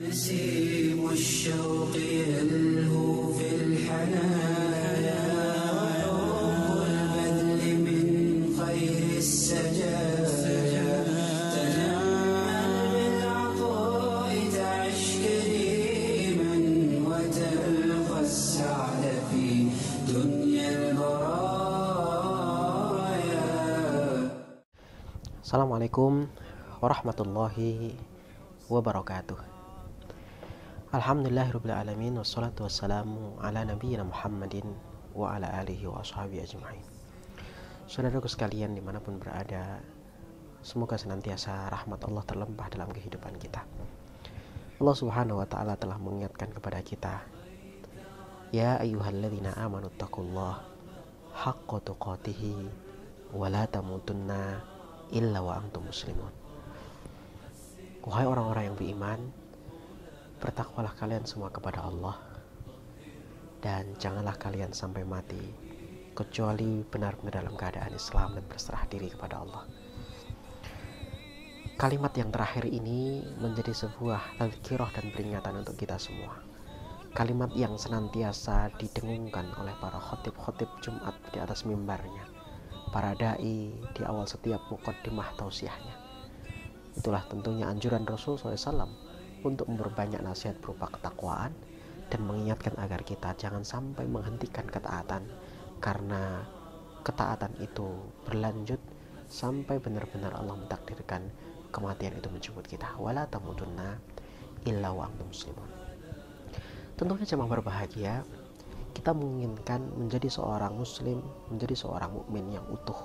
نسيم الشوق يلهو في الحنايا وعمق البذل من خير السجايا تنعم بالعطاء تعش كريما وتلقى السعد في دنيا البرايا Assalamualaikum warahmatullahi wabarakatuh Alhamdulillahirrabbilalamin Wassalatu wassalamu ala nabiyyina Muhammadin Wa ala alihi wa ashabi ajma'in. Saudaraku sekalian di mana pun berada Semoga senantiasa rahmat Allah terlempah dalam kehidupan kita. Allah subhanahu wa ta'ala telah mengingatkan kepada kita Ya ayyuhalladzina amanu taqullah Haqqa tuqatihi Wa la tamutunna illa wa antum muslimun. Wahai orang-orang yang beriman Bertakwalah kalian semua kepada Allah. Dan janganlah kalian sampai mati Kecuali benar-benar dalam keadaan Islam dan berserah diri kepada Allah. Kalimat yang terakhir ini menjadi sebuah tazkirah dan peringatan untuk kita semua. Kalimat yang senantiasa didengungkan oleh para khotib-khotib Jumat di atas mimbarnya Para da'i di awal setiap mukaddimah tausiahnya. Itulah tentunya anjuran Rasul SAW untuk memperbanyak nasihat berupa ketakwaan dan mengingatkan agar kita jangan sampai menghentikan ketaatan karena ketaatan itu berlanjut sampai benar-benar Allah mentakdirkan kematian itu menjemput kita. Wala tamutunna illa wa muslimun. Tentunya jemaah berbahagia kita menginginkan menjadi seorang muslim menjadi seorang mukmin yang utuh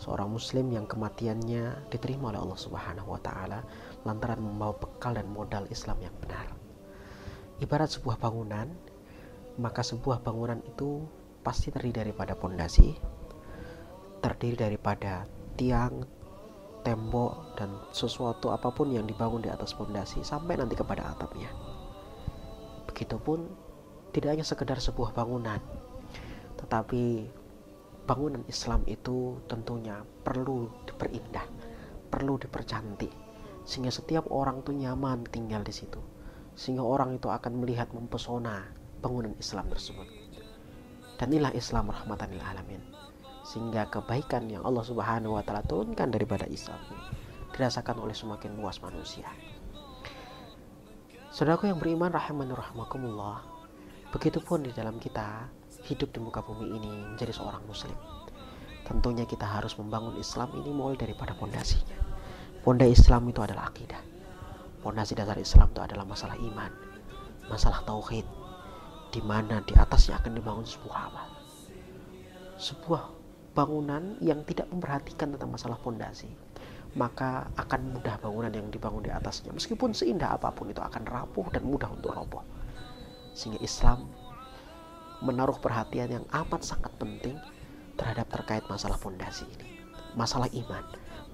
seorang muslim yang kematiannya diterima oleh Allah Subhanahu wa taala lantaran membawa bekal dan modal Islam yang benar. Ibarat sebuah bangunan, maka sebuah bangunan itu pasti terdiri daripada pondasi, terdiri daripada tiang, tembok dan sesuatu apa pun yang dibangun di atas pondasi sampai nanti kepada atapnya. Begitupun tidak hanya sekedar sebuah bangunan, tetapi bangunan Islam itu tentunya perlu diperindah, perlu dipercantik, sehingga setiap orang itu nyaman tinggal di situ, sehingga orang itu akan melihat mempesona bangunan Islam tersebut. Dan inilah Islam rahmatan lil alamin, sehingga kebaikan yang Allah Subhanahu wa taala turunkan daripada Islam dirasakan oleh semakin luas manusia. Saudaraku yang beriman rahimani rahmakumullah, begitupun di dalam kita hidup di muka bumi ini menjadi seorang muslim. Tentunya kita harus membangun Islam ini mulai daripada pondasinya. Pondasi Islam itu adalah akidah. Pondasi dasar Islam itu adalah masalah iman, masalah tauhid, di mana di atasnya akan dibangun sebuah amal. Sebuah bangunan yang tidak memperhatikan tentang masalah pondasi, maka akan mudah bangunan yang dibangun di atasnya. Meskipun seindah apa pun itu akan rapuh dan mudah untuk roboh. Sehingga Islam menaruh perhatian yang amat sangat penting terhadap terkait masalah pondasi ini, masalah iman,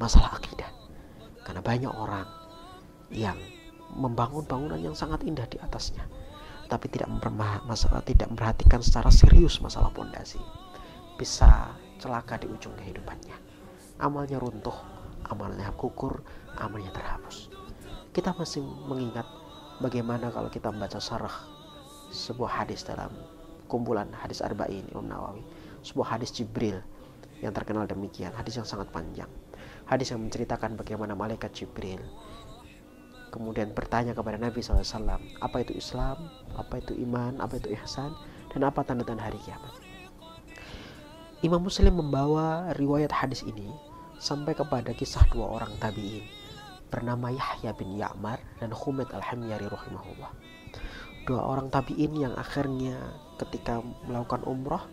masalah akidah. Karena banyak orang yang membangun bangunan yang sangat indah di atasnya, tapi tidak masalah tidak memperhatikan secara serius masalah pondasi, bisa celaka di ujung kehidupannya. Amalnya runtuh, amalnya gugur, amalnya terhapus. Kita masih mengingat bagaimana kalau kita membaca sarah sebuah hadis dalam kumpulan hadis arba'in Imam Nawawi. Sebuah hadis Jibril yang terkenal demikian hadis yang sangat panjang. Hadis yang menceritakan bagaimana malaikat Jibril kemudian bertanya kepada Nabi SAW apa itu Islam? Apa itu iman? Apa itu ihsan? Dan apa tanda-tanda hari kiamat? Imam Muslim membawa riwayat hadis ini sampai kepada kisah dua orang tabi'in. Bernama Yahya bin Ya'mar dan Humaid al-Hamyari rahimahullah dua orang tabi'in yang akhirnya ketika melakukan umroh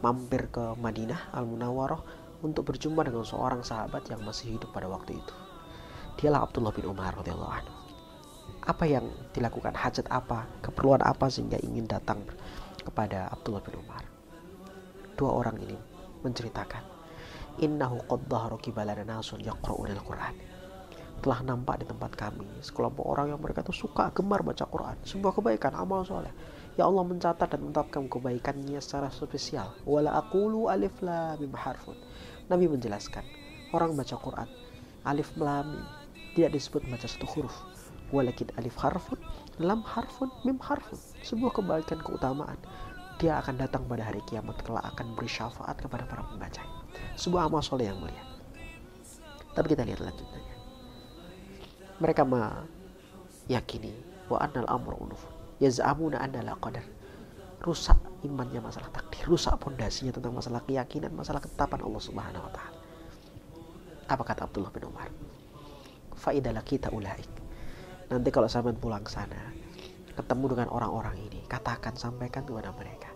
mampir ke Madinah Al-Munawwarah untuk berjumpa dengan seorang sahabat yang masih hidup pada waktu itu. Dialah Abdullah bin Umar radhiyallahu anhu. Apa yang dilakukan hajat apa, keperluan apa sehingga ingin datang kepada Abdullah bin Umar. Dua orang ini menceritakan, "Innahu qad dhahara nasun yaqra'una al-Qur'an." Telah nampak di tempat kami. Sekelompok orang yang mereka itu suka gemar baca Quran, sebuah kebaikan amal soleh. Ya Allah mencatat dan menetapkan kebaikannya secara spesial. Wala aqulu alif lam harfun. Nabi menjelaskan, orang baca Quran alif lam tidak disebut baca satu huruf, walakin alif harfun lam harfun mim harfun. Sebuah kebaikan keutamaan. Dia akan datang pada hari kiamat kelak akan beri syafaat kepada para pembaca. Sebuah amal soleh yang mulia. Tapi kita lihat lanjutnya mereka meyakini wa annal amru unuf. Yaz'amuna anna la qadar. Rusak imannya masalah takdir. Rusak pondasinya tentang masalah keyakinan masalah ketetapan Allah Subhanahu wa taala. Apa kata Abdullah bin Umar? Faidalah kita ulaik. Nanti kalau sampai pulang sana ketemu dengan orang-orang ini katakan sampaikan kepada mereka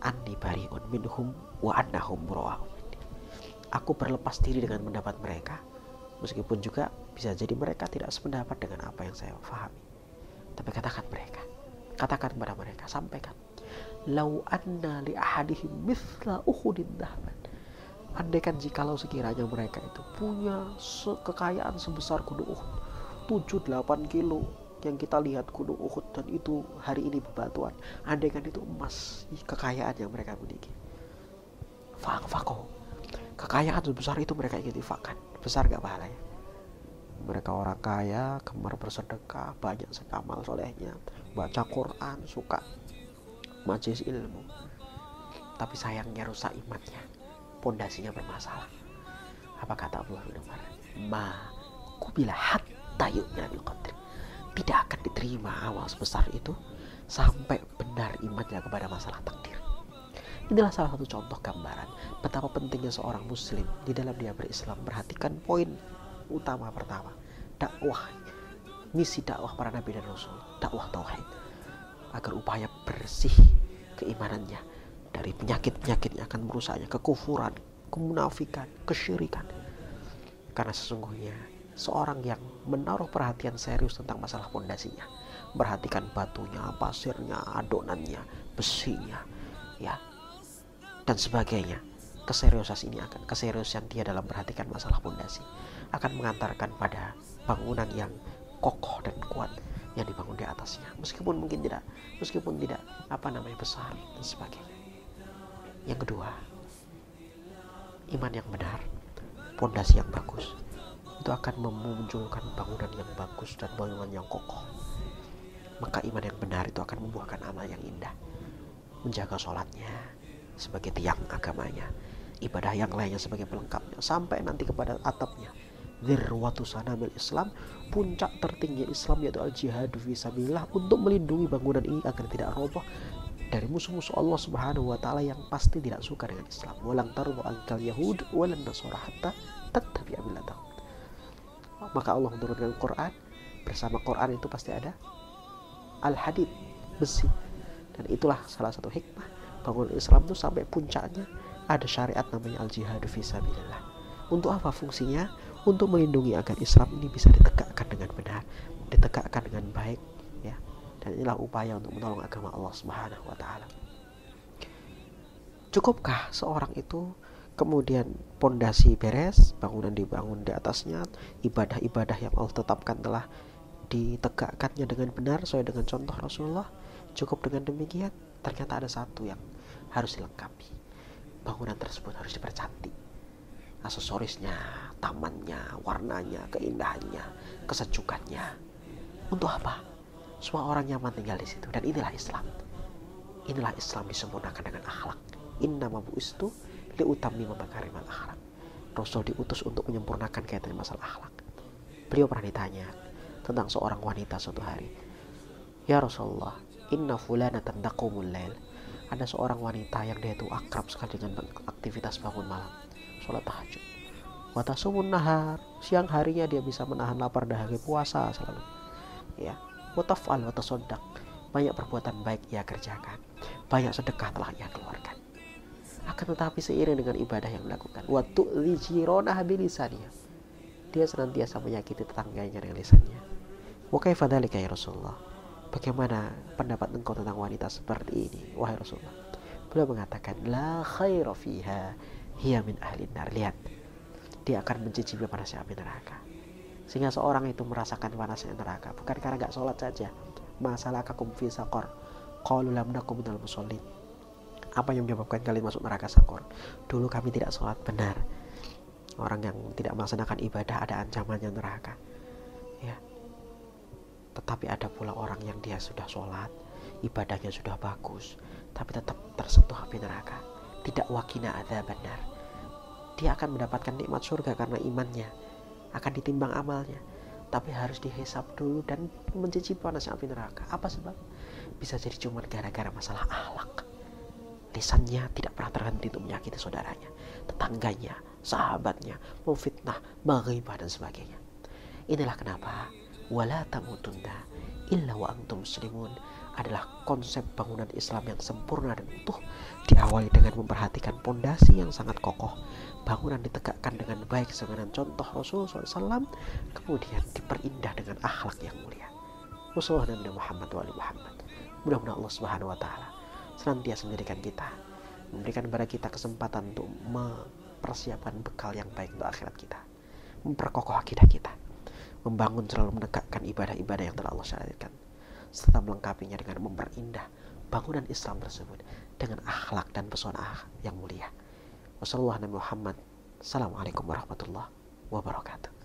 anni bariun minhum wa annahum aku berlepas diri dengan mendapat mereka meskipun juga bisa jadi mereka tidak sependapat dengan apa yang saya pahami tapi katakan mereka. Katakan kepada mereka sampaikan. Lau anna li ahadihim mithla uhudin dahman. Andaikan jikalau sekiranya mereka itu punya kekayaan sebesar gunung Uhud. 7-8 kilo yang kita lihat gunung Uhud dan itu hari ini bebatuan. Andaikan itu emas kekayaan yang mereka miliki. Fako kekayaan sebesar itu mereka ingin infakkan. Besar gak pahalanya mereka orang kaya gemar bersedekah banyak amal solehnya. Baca Quran suka majelis ilmu. Tapi sayangnya rusak imannya. Pondasinya bermasalah. Apa kata bin Umar ma kubila hatta yu'na bil tidak akan diterima awal sebesar itu sampai benar imannya kepada masalah takdir. Inilah salah satu contoh gambaran betapa pentingnya seorang muslim di dalam dia berislam. Perhatikan poin utama pertama dakwah. Misi dakwah para nabi dan rasul dakwah tauhid. Agar upaya bersih keimanannya dari penyakit-penyakit yang akan merusaknya kekufuran kemunafikan kesyirikan. Karena sesungguhnya seorang yang menaruh perhatian serius tentang masalah pondasinya perhatikan batunya pasirnya adonannya besinya ya dan sebagainya keseriusan ini akan keseriusan dia dalam perhatikan masalah pondasi akan mengantarkan pada bangunan yang kokoh dan kuat yang dibangun di atasnya. Meskipun mungkin tidak meskipun tidak apa namanya besar dan sebagainya. Yang kedua iman yang benar pondasi yang bagus itu akan memunculkan bangunan yang bagus dan bangunan yang kokoh. Maka iman yang benar itu akan membuahkan amal yang indah menjaga sholatnya sebagai tiang agamanya ibadah yang lainnya sebagai pelengkapnya sampai nanti kepada atapnya. Zirwatu sanamil Islam Puncak tertinggi Islam yaitu al-jihad Fisabilillah Untuk melindungi bangunan ini agar tidak roboh Dari musuh-musuh Allah subhanahu wa ta'ala Yang pasti tidak suka dengan Islam. Walang tarbu angkal Yahud Walang nasara hatta Tetapi abilatahum Maka Allah menurunkan Quran. Bersama Quran itu pasti ada Al-Hadid Besi. Dan itulah salah satu hikmah Bangunan Islam itu sampai puncaknya Ada syariat namanya al-jihad Fisabilillah Untuk apa fungsinya? untuk melindungi agar Islam ini bisa ditegakkan dengan benar, ditegakkan dengan baik, ya. Dan inilah upaya untuk menolong agama Allah Subhanahu wa taala. Cukupkah seorang itu kemudian pondasi beres, bangunan dibangun di atasnya, ibadah-ibadah yang Allah tetapkan telah ditegakkannya dengan benar sesuai dengan contoh Rasulullah? Cukup dengan demikian? Ternyata ada satu yang harus dilengkapi. Bangunan tersebut harus dipercantik aksesorisnya, tamannya, warnanya, keindahannya, kesejukannya. Untuk apa? Semua orang nyaman tinggal di situ dan inilah Islam. Inilah Islam disempurnakan dengan akhlak. Inna mabu istu liutami memakarimal akhlak. Rasul diutus untuk menyempurnakan kaitan masalah akhlak. Beliau pernah ditanya tentang seorang wanita suatu hari. Ya Rasulullah, inna fulana tandaqumul lail. Ada seorang wanita yang dia itu akrab sekali dengan aktivitas bangun malam sholat tahajud. Watasumun nahar siang harinya dia bisa menahan lapar dahaga puasa selalu. Ya watafal watasodak banyak perbuatan baik ia kerjakan. Banyak sedekah telah ia keluarkan. Akan tetapi seiring dengan ibadah yang dilakukan waktu lijirona habilisannya dia senantiasa menyakiti tetangganya dengan lisannya. Wa kaifa ya Rasulullah bagaimana pendapat engkau tentang wanita seperti ini wahai Rasulullah? Beliau mengatakan la khaira fiha hiya min ahli nar. Lihat dia akan mencicipi panasnya api neraka. Sehingga seorang itu merasakan panasnya neraka. Bukan karena gak sholat saja. Masalah kakum fi sakor qalu lam nakum musallin. Apa yang menyebabkan kalian masuk neraka sakor dulu kami tidak sholat benar. Orang yang tidak melaksanakan ibadah ada ancamannya neraka tetapi ada pula orang yang dia sudah sholat ibadahnya sudah bagus tapi tetap tersentuh api neraka. Tidak wakina ada benar. Dia akan mendapatkan nikmat surga karena imannya. Akan ditimbang amalnya. Tapi harus dihisap dulu dan mencicipi panasnya api neraka. Apa sebab? Bisa jadi cuma gara-gara masalah akhlak. Lisannya tidak pernah terhenti untuk menyakiti saudaranya tetangganya sahabatnya memfitnah menghibah dan sebagainya. Inilah kenapa wala illa wa antum muslimun. Adalah konsep bangunan Islam yang sempurna dan utuh diawali dengan memperhatikan pondasi yang sangat kokoh. Bangunan ditegakkan dengan baik dengan contoh Rasul SAW kemudian diperindah dengan akhlak yang mulia. Rasulullah Nabi Muhammad wa Muhammad. Mudah-mudahan Allah Subhanahu wa taala senantiasa menjadikan kita memberikan kepada kita kesempatan untuk mempersiapkan bekal yang baik untuk akhirat kita memperkokoh akidah kita membangun selalu menegakkan ibadah-ibadah yang telah Allah syariatkan serta melengkapinya dengan memperindah bangunan Islam tersebut dengan akhlak dan pesona yang mulia. Wassalamualaikum warahmatullahi wabarakatuh.